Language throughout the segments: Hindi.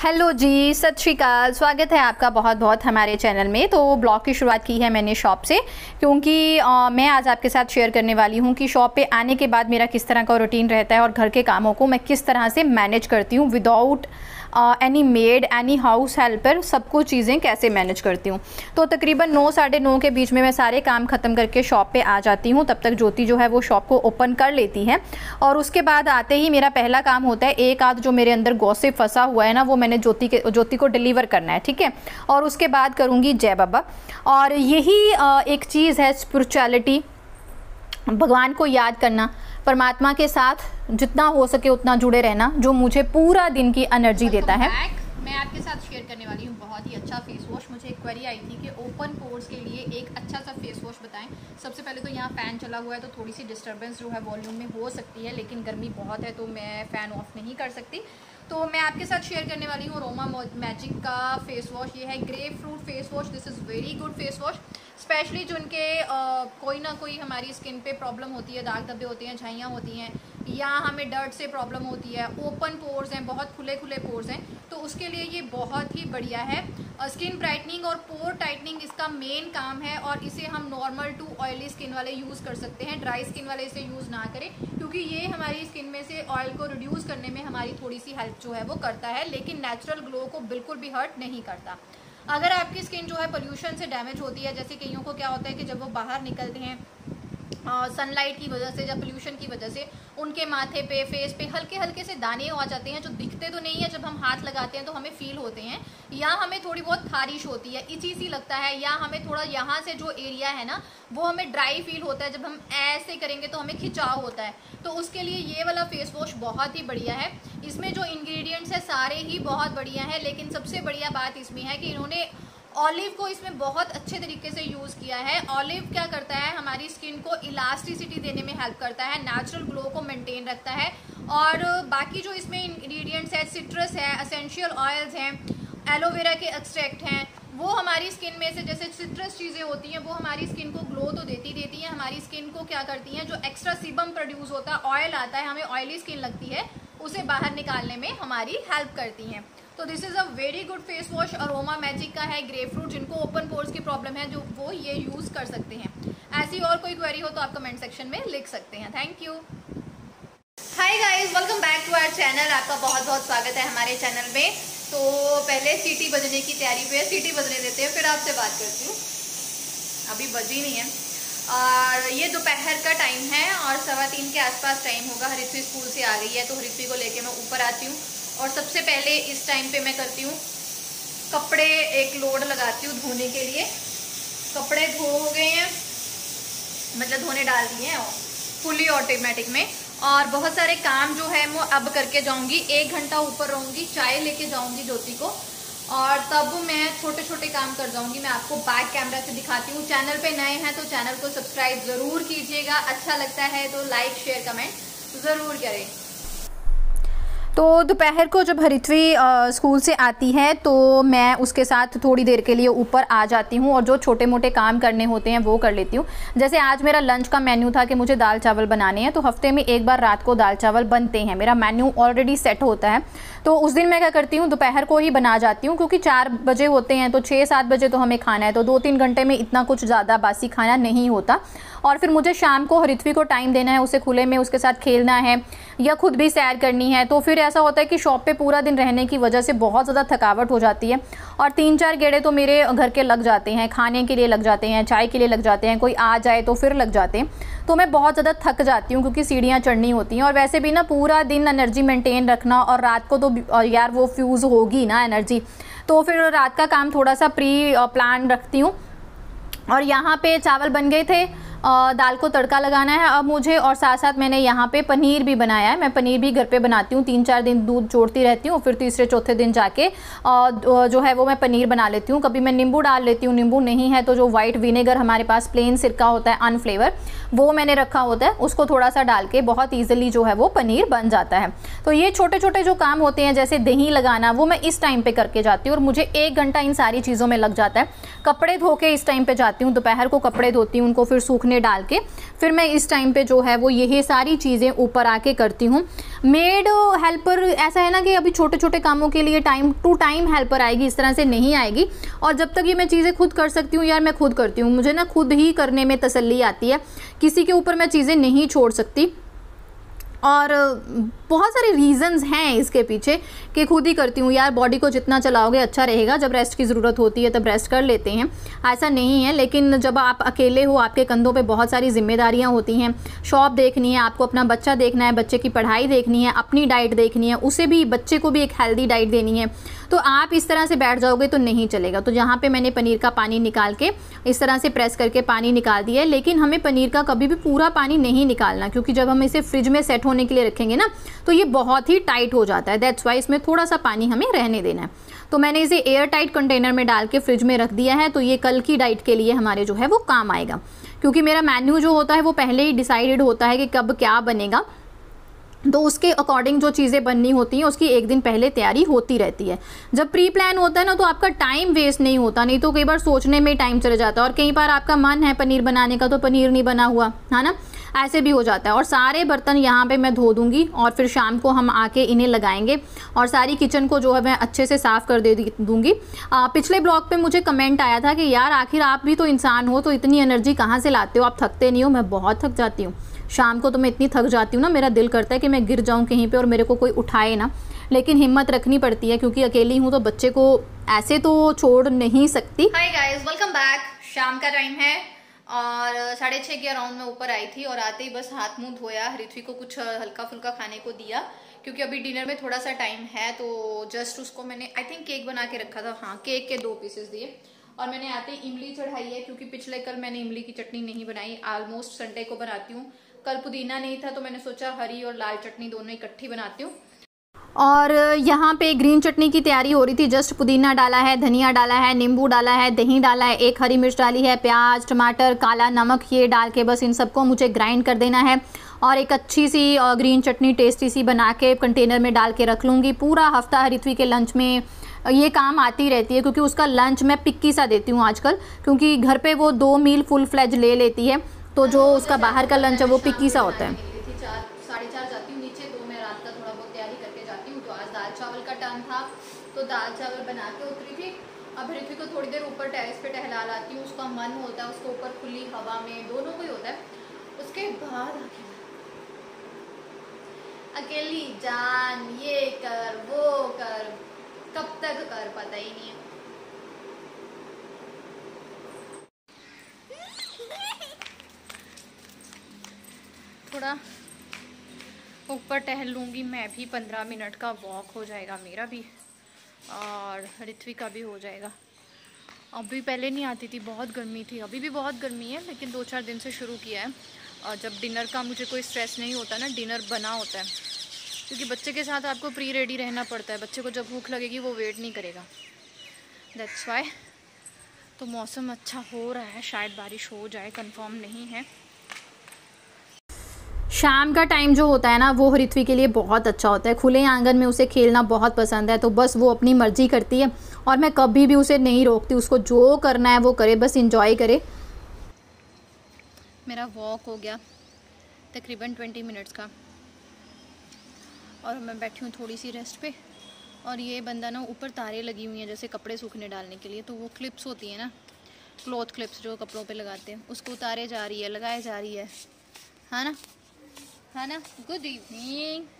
हेलो जी सत श्रीकाल स्वागत है आपका बहुत बहुत हमारे चैनल में। तो ब्लॉग की शुरुआत की है मैंने शॉप से क्योंकि आ, मैं आज आपके साथ शेयर करने वाली हूँ कि शॉप पे आने के बाद मेरा किस तरह का रूटीन रहता है और घर के कामों को मैं किस तरह से मैनेज करती हूँ without any maid any house helper सबको चीज़ें कैसे मैनेज करती हूँ? तो तकरीबन नौ, साढ़े नौ के बीच में मैं सारे काम ख़त्म करके शॉप पे आ जाती हूँ। तब तक ज्योति जो है वो शॉप को ओपन कर लेती है। और उसके बाद आते ही मेरा पहला काम होता है, एक आध जो मेरे अंदर गौसे फंसा हुआ है ना, वो मैंने ज्योति के, ज्योति को डिलीवर करना है, ठीक है? और उसके बाद करूँगी जय बाबा। और यही एक चीज़ है स्पिरिचुअलिटी भगवान को याद करना। परमात्मा के साथ जितना हो सके उतना जुड़े रहना जो मुझे पूरा दिन की एनर्जी देता है। मैं आपके साथ शेयर करने वाली हूँ बहुत ही अच्छा फेस वॉश मुझे एक क्वेरी आई थी कि ओपन पोर्स के लिए एक अच्छा सा फेस वॉश बताएँ। सबसे पहले तो यहाँ फ़ैन चला हुआ है तो थोड़ी सी डिस्टर्बेंस जो है वॉल्यूम में हो सकती है लेकिन गर्मी बहुत है तो मैं फ़ैन ऑफ़ नहीं कर सकती। तो मैं आपके साथ शेयर करने वाली हूँ रोमा मैजिक का फेस वॉश ये है grapefruit face wash this is very good face wash specially जो उनके कोई ना कोई हमारी स्किन पे प्रॉब्लम होती है, दाग धब्बे होते हैं, झाइयाँ होती हैं, या हमें डर्ट से प्रॉब्लम होती है ओपन पोर्स हैं, बहुत खुले खुले पोर्स हैं तो उसके लिए ये बहुत ही बढ़िया है। स्किन ब्राइटनिंग और पोर टाइटनिंग इसका मेन काम है और इसे हम नॉर्मल टू ऑयली स्किन वाले यूज़ कर सकते हैं ड्राई स्किन वाले इसे यूज़ ना करें, क्योंकि ये हमारी स्किन में से ऑयल को रिड्यूस करने में हमारी थोड़ी सी हेल्प जो है वो करता है, लेकिन नेचुरल ग्लो को बिल्कुल भी हर्ट नहीं करता। अगर आपकी स्किन जो है पोल्यूशन से डैमेज होती है, जैसे कईयों को क्या होता है कि जब वो बाहर निकलते हैं सनलाइट की वजह से या पोल्यूशन की वजह से उनके माथे पे फेस पे हल्के हल्के से दाने आ जाते हैं जो दिखते तो नहीं है जब हम हाथ लगाते हैं तो हमें फील होते हैं। या हमें थोड़ी बहुत खारिश होती है इची सी लगता है या हमें थोड़ा यहाँ से जो एरिया है ना, वो हमें ड्राई फील होता है। जब हम ऐसे करेंगे तो हमें खिंचाव होता है। तो उसके लिए ये वाला फेस वॉश बहुत ही बढ़िया है। इसमें जो इंग्रेडिएंट्स है, सारे ही बहुत बढ़िया है, लेकिन सबसे बढ़िया बात इसमें है कि इन्होंने ऑलिव को इसमें बहुत अच्छे तरीके से यूज़ किया है। ऑलिव क्या करता है? हमारी स्किन को इलास्टिसिटी देने में हेल्प करता है। नेचुरल ग्लो को मेंटेन रखता है। और बाकी जो इसमें इंग्रेडिएंट्स है सिट्रस है असेंशियल ऑयल्स हैं एलोवेरा के एक्सट्रैक्ट हैं, वो हमारी स्किन में से जैसे सिट्रस चीज़ें होती हैं, वो हमारी स्किन को ग्लो तो देती देती हैं। हमारी स्किन को क्या करती हैं? जो एक्स्ट्रा सीबम प्रोड्यूस होता है ऑयल आता है, हमें ऑयली स्किन लगती है, उसे बाहर निकालने में हमारी हेल्प करती हैं। तो this is a very good face wash Aroma Magic का है ग्रे फ्रूट जिनको ओपन पोर्स की प्रॉब्लम है, जो वो ये यूज़ कर सकते हैं। ऐसी और कोई क्वेरी हो तो आप कमेंट सेक्शन में लिख सकते हैं। Thank you hi guys welcome back to our channel आपका बहुत बहुत स्वागत है हमारे चैनल में। तो पहले सीटी बजने की तैयारी पे, सीटी बजने देते हैं, फिर आपसे बात करती हूँ। अभी बजी नहीं है। और ये दोपहर का टाइम है और सवा तीन के आसपास टाइम होगा। हरित्वी स्कूल से आ गई है तो हरित्वी को लेके मैं ऊपर आती हूँ। और सबसे पहले इस टाइम पे मैं करती हूँ, कपड़े एक लोड लगाती हूँ धोने के लिए। कपड़े धो हो गए हैं मतलब धोने डाल दिए हैं फुली ऑटोमेटिक में। और बहुत सारे काम जो है वो अब करके जाऊँगी, एक घंटा ऊपर रहूँगी, चाय लेके जाऊँगी ज्योति को। और तब मैं छोटे छोटे काम कर जाऊँगी। मैं आपको बैक कैमरा से दिखाती हूँ। चैनल पे नए हैं तो चैनल को सब्सक्राइब ज़रूर कीजिएगा। अच्छा लगता है तो लाइक शेयर कमेंट ज़रूर करें। तो दोपहर को जब हरित्वी स्कूल से आती है तो मैं उसके साथ थोड़ी देर के लिए ऊपर आ जाती हूँ और जो छोटे मोटे काम करने होते हैं वो कर लेती हूँ। जैसे आज मेरा लंच का मेन्यू था कि मुझे दाल चावल बनाने हैं तो हफ़्ते में एक बार रात को दाल चावल बनते हैं। मेरा मेन्यू ऑलरेडी सेट होता है। तो उस दिन मैं क्या करती हूँ, दोपहर को ही बना जाती हूँ, क्योंकि चार बजे होते हैं तो छः सात बजे तो हमें खाना है तो दो तीन घंटे में इतना कुछ ज़्यादा बासी खाना नहीं होता। और फिर मुझे शाम को हरित्वी को टाइम देना है, उसे खुले में उसके साथ खेलना है या खुद भी सैर करनी है तो फिर ऐसा होता है कि शॉप पे पूरा दिन रहने की वजह से बहुत ज़्यादा थकावट हो जाती है और तीन चार गेड़े तो मेरे घर के लग जाते हैं, खाने के लिए लग जाते हैं, चाय के लिए लग जाते हैं, कोई आ जाए तो फिर लग जाते हैं। तो मैं बहुत ज़्यादा थक जाती हूँ क्योंकि सीढ़ियाँ चढ़नी होती हैं और वैसे भी ना पूरा दिन एनर्जी मेंटेन रखना और रात को तो यार वो फ्यूज़ होगी ना एनर्जी तो फिर रात का काम थोड़ा सा प्री प्लान रखती हूँ। और यहाँ पे चावल बन गए थे दाल को तड़का लगाना है। अब मुझे और साथ साथ मैंने यहाँ पे पनीर भी बनाया है। मैं पनीर भी घर पे बनाती हूँ। तीन चार दिन दूध जोड़ती रहती हूँ, फिर तीसरे, चौथे दिन जाके जो है वो मैं पनीर बना लेती हूँ। कभी मैं नींबू डाल लेती हूँ। नींबू नहीं है तो जो वाइट विनेगर हमारे पास प्लेन सिरका होता है अनफ्लेवर वो मैंने रखा होता है। उसको थोड़ा सा डाल के बहुत ईजिली जो है वो पनीर बन जाता है। तो ये छोटे छोटे जो काम होते हैं, जैसे दही लगाना, वो मैं इस टाइम पर करके जाती हूँ और मुझे एक घंटा इन सारी चीज़ों में लग जाता है। कपड़े धो के इस टाइम पर जाती हूँ। दोपहर को कपड़े धोती हूँ, उनको फिर सूखने सूखने डाल के। फिर मैं इस टाइम पे जो है वो यही सारी चीज़ें ऊपर आके करती हूँ। मेड हेल्पर ऐसा है ना कि अभी छोटे छोटे कामों के लिए टाइम टू टाइम हेल्पर आएगी, इस तरह से नहीं आएगी। और जब तक ये मैं चीज़ें खुद कर सकती हूँ, यार मैं खुद करती हूँ। मुझे ना खुद ही करने में तसली आती है। किसी के ऊपर मैं चीज़ें नहीं छोड़ सकती। और बहुत सारे रीजंस हैं इसके पीछे कि खुद ही करती हूँ। यार बॉडी को जितना चलाओगे अच्छा रहेगा। जब रेस्ट की ज़रूरत होती है, तब रेस्ट कर लेते हैं। ऐसा नहीं है, लेकिन जब आप अकेले हो, आपके कंधों पे बहुत सारी जिम्मेदारियाँ होती हैं। शॉप देखनी है, आपको अपना बच्चा देखना है, बच्चे की पढ़ाई देखनी है, अपनी डाइट देखनी है, उसे भी, बच्चे को भी एक हेल्दी डाइट देनी है। तो आप इस तरह से बैठ जाओगे तो नहीं चलेगा। तो जहाँ पे मैंने पनीर का पानी निकाल के, इस तरह से प्रेस करके पानी निकाल दिया है, लेकिन हमें पनीर का कभी भी पूरा पानी नहीं निकालना, क्योंकि जब हम इसे फ्रिज में सेट होने के लिए रखेंगे ना तो ये बहुत ही टाइट हो जाता है। दैट्स वाई इसमें थोड़ा सा पानी हमें रहने देना है। तो मैंने इसे एयर टाइट कंटेनर में डाल के फ्रिज में रख दिया है तो ये कल की डाइट के लिए हमारे जो है वो काम आएगा। क्योंकि मेरा मेन्यू जो होता है वो पहले ही डिसाइडेड होता है कि कब क्या बनेगा। तो उसके अकॉर्डिंग जो चीज़ें बननी होती हैं, उसकी एक दिन पहले तैयारी होती रहती है। जब प्री प्लान होता है ना तो आपका टाइम वेस्ट नहीं होता, नहीं तो कई बार सोचने में टाइम चले जाता है। और कई बार आपका मन है पनीर बनाने का तो पनीर नहीं बना हुआ, है ना? ऐसे भी हो जाता है। और सारे बर्तन यहाँ पे मैं धो दूँगी और फिर शाम को हम आके इन्हें लगाएँगे और सारी किचन को जो है मैं अच्छे से साफ़ कर दे दूँगी। पिछले ब्लॉग पे मुझे कमेंट आया था कि यार आखिर आप भी तो इंसान हो तो इतनी एनर्जी कहाँ से लाते हो? आप थकते नहीं हो? मैं बहुत थक जाती हूँ। शाम को तो मैं इतनी थक जाती हूँ ना, मेरा दिल करता है कि मैं गिर जाऊँ कहीं पर और मेरे को कोई उठाए ना। लेकिन हिम्मत रखनी पड़ती है क्योंकि अकेली हूँ तो बच्चे को ऐसे तो छोड़ नहीं सकती। हाय गाइस वेलकम बैक शाम का टाइम है। और साढ़े छः के अराउंड में ऊपर आई थी और आते ही बस हाथ मुँह धोया ऋत्वी को कुछ हल्का फुल्का खाने को दिया, क्योंकि अभी डिनर में थोड़ा सा टाइम है तो जस्ट उसको मैंने आई थिंक केक बना के रखा था। हाँ केक के दो पीसेस दिए। और मैंने आते ही इमली चढ़ाई है, क्योंकि पिछले कल मैंने इमली की चटनी नहीं बनाई। ऑलमोस्ट संडे को बनाती हूँ। कल पुदीना नहीं था तो मैंने सोचा हरी और लाल चटनी दोनों इकट्ठी बनाती हूँ। और यहाँ पे ग्रीन चटनी की तैयारी हो रही थी। जस्ट पुदीना डाला है, धनिया डाला है, नींबू डाला है, दही डाला है, एक हरी मिर्च डाली है, प्याज, टमाटर, काला नमक, ये डाल के बस इन सबको मुझे ग्राइंड कर देना है और एक अच्छी सी ग्रीन चटनी टेस्टी सी बना के कंटेनर में डाल के रख लूँगी। पूरा हफ़्ता हरित्वी के लंच में ये काम आती रहती है क्योंकि उसका लंच मैं पिक्की सा देती हूँ आजकल क्योंकि घर पे वो दो मील फुल फ्लैज ले लेती है तो जो उसका बाहर का लंच है वो पिक्की सा होता है। तो आज दाल चावल का टर्न था तो दाल चावल बना के उतरी थी। अब ऋतु को थोड़ी देर ऊपर टेरिस पे टहला लाती हूँ, उसका मन होता है, उसको ऊपर खुली हवा में, दोनों को ही होता है। उसके बाद अकेली जान, ये कर, वो कर, कब तक कर, पता ही नहीं। थोड़ा ऊपर टहल लूँगी, मैं भी पंद्रह मिनट का वॉक हो जाएगा मेरा भी और ऋत्वी का भी हो जाएगा। अभी पहले नहीं आती थी, बहुत गर्मी थी। अभी भी बहुत गर्मी है, लेकिन दो चार दिन से शुरू किया है। और जब डिनर का मुझे कोई स्ट्रेस नहीं होता ना डिनर बना होता है। क्योंकि बच्चे के साथ आपको प्री रेडी रहना पड़ता है। बच्चे को जब भूख लगेगी, वो वेट नहीं करेगा। दैट्स वाई तो मौसम अच्छा हो रहा है, शायद बारिश हो जाए कंफर्म नहीं है। शाम का टाइम जो होता है ना, वो ऋत्वी के लिए बहुत अच्छा होता है। खुले आँगन में उसे खेलना बहुत पसंद है तो बस वो अपनी मर्ज़ी करती है और मैं कभी भी उसे नहीं रोकती। उसको जो करना है वो करे, बस इंजॉय करे। मेरा वॉक हो गया तकरीबन ट्वेंटी मिनट्स का। और मैं बैठी हूँ थोड़ी सी रेस्ट पे और ये बंदा ना ऊपर तारे लगी हुई हैं, जैसे कपड़े सूखने डालने के लिए। तो वो क्लिप्स होती हैं ना क्लॉथ क्लिप्स जो कपड़ों पे लगाते हैं, उसको उतारे जा रही है, लगाए जा रही है। है ना? Hana, good evening.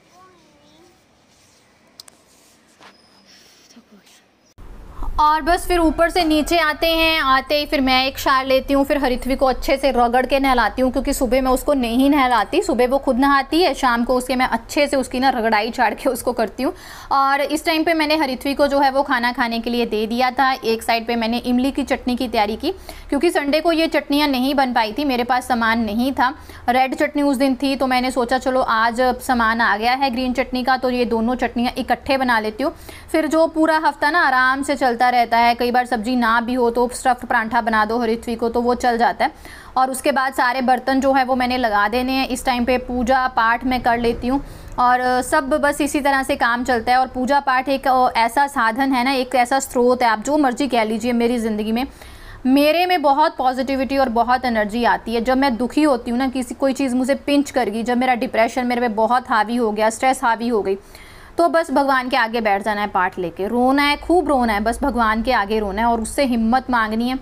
और बस फिर ऊपर से नीचे आते हैं, आते ही फिर मैं एक शार लेती हूँ, फिर हरिथवी को अच्छे से रगड़ के नहलाती हूँ, क्योंकि सुबह मैं उसको नहीं नहलाती, सुबह वो खुद नहाती है, शाम को उसके मैं अच्छे से उसकी ना रगड़ाई चाड़ के उसको करती हूँ। और इस टाइम पे मैंने हरिथवी को जो है वो खाना खाने के लिए दे दिया था, एक साइड पर मैंने इमली की चटनी की तैयारी की, क्योंकि संडे को ये चटनियाँ नहीं बन पाई थी, मेरे पास सामान नहीं था। रेड चटनी उस दिन थी तो मैंने सोचा चलो आज सामान आ गया है ग्रीन चटनी का तो ये दोनों चटनियाँ इकट्ठे बना लेती हूँ। फिर जो पूरा हफ़्ता ना आराम से चलता रहता है। कई बार सब्ज़ी ना भी हो तो स्टफ्ड परांठा बना दो हरिथवी को तो वो चल जाता है। और उसके बाद सारे बर्तन जो है वो मैंने लगा देने हैं। इस टाइम पे पूजा पाठ मैं कर लेती हूँ। और सब बस इसी तरह से काम चलता है। और पूजा पाठ एक ऐसा साधन है ना, एक ऐसा स्रोत है, आप जो मर्ज़ी कह लीजिए मेरी ज़िंदगी में। मेरे में बहुत पॉजिटिविटी और बहुत एनर्जी आती है। जब मैं दुखी होती हूँ ना, किसी, कोई चीज़ मुझे पिंच कर गई, जब मेरा डिप्रेशन मेरे पे बहुत हावी हो गया स्ट्रेस हावी हो गई तो बस भगवान के आगे बैठ जाना है, पाठ लेके रोना है, खूब रोना है, बस भगवान के आगे रोना है और उससे हिम्मत मांगनी है।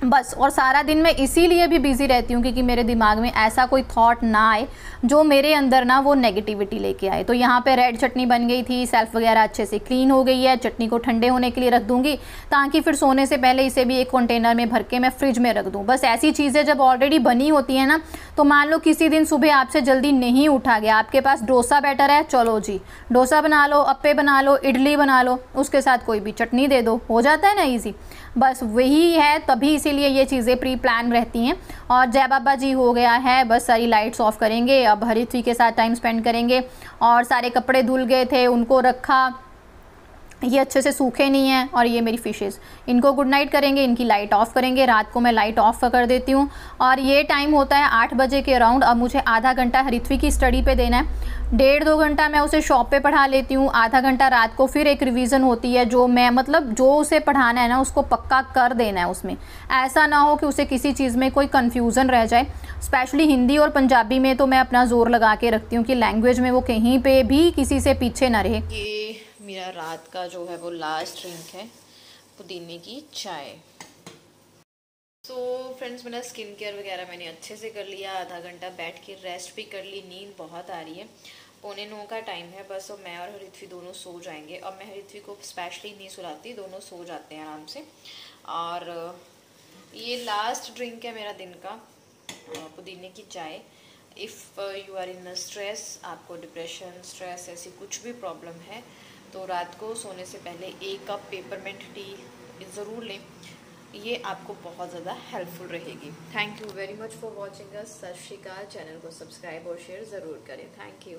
बस, और सारा दिन मैं इसीलिए भी बिज़ी रहती हूँ क्योंकि मेरे दिमाग में ऐसा कोई थॉट ना आए जो मेरे अंदर ना वो नेगेटिविटी लेके आए। तो यहाँ पे रेड चटनी बन गई थी सेल्फ वगैरह अच्छे से क्लीन हो गई है, चटनी को ठंडे होने के लिए रख दूँगी ताकि फिर सोने से पहले इसे भी एक कंटेनर में भर के मैं फ्रिज में रख दूँ। बस ऐसी चीज़ें जब ऑलरेडी बनी होती हैं ना तो मान लो किसी दिन सुबह आपसे जल्दी नहीं उठा गया, आपके पास डोसा बैटर है, चलो जी। डोसा बना लो, अप्पे बना लो, इडली बना लो, उसके साथ कोई भी चटनी दे दो, हो जाता है ना ईजी बस वही है, तभी इसीलिए ये चीज़ें प्री प्लान रहती हैं। और जय बाबा जी हो गया है, बस सारी लाइट्स ऑफ़ करेंगे, अब हरित्री के साथ टाइम स्पेंड करेंगे। और सारे कपड़े धुल गए थे, उनको रखा ये अच्छे से सूखे नहीं हैं और ये मेरी फ़िशेज़ इनको गुड नाइट करेंगे, इनकी लाइट ऑफ़ करेंगे। रात को मैं लाइट ऑफ़ कर देती हूँ। और ये टाइम होता है आठ बजे के अराउंड अब मुझे आधा घंटा हरिथ्वी की स्टडी पे देना है। डेढ़ दो घंटा मैं उसे शॉप पे पढ़ा लेती हूँ। आधा घंटा रात को फिर एक रिवीजन होती है, जो मैं मतलब जो उसे पढ़ाना है ना, उसको पक्का कर देना है उसमें। ऐसा ना हो कि उसे किसी चीज़ में कोई कन्फ्यूज़न रह जाए। स्पेशली हिंदी और पंजाबी में तो मैं अपना ज़ोर लगा के रखती हूँ कि लैंग्वेज में वो कहीं पर भी किसी से पीछे ना रहे। मेरा रात का जो है वो लास्ट ड्रिंक है, पुदीने की चाय। तो फ्रेंड्स मेरा स्किन केयर वगैरह मैंने अच्छे से कर लिया, आधा घंटा बैठ के रेस्ट भी कर ली, नींद बहुत आ रही है। पौने नौ का टाइम है बस, और मैं और हरिथ्वी दोनों सो जाएँगे। और मैं हरिथ्वी को स्पेशली नहीं सुलाती, दोनों सो जाते हैं आराम से। और, ये लास्ट ड्रिंक है मेरा दिन का पुदीने की चाय। If you are in stress आपको डिप्रेशन स्ट्रेस ऐसी कुछ भी प्रॉब्लम है तो रात को सोने से पहले एक कप पेपरमेंट टी ज़रूर लें। ये आपको बहुत ज़्यादा हेल्पफुल रहेगी। Thank you very much for watching us Sat Srikal channel को सब्सक्राइब और शेयर ज़रूर करें। Thank you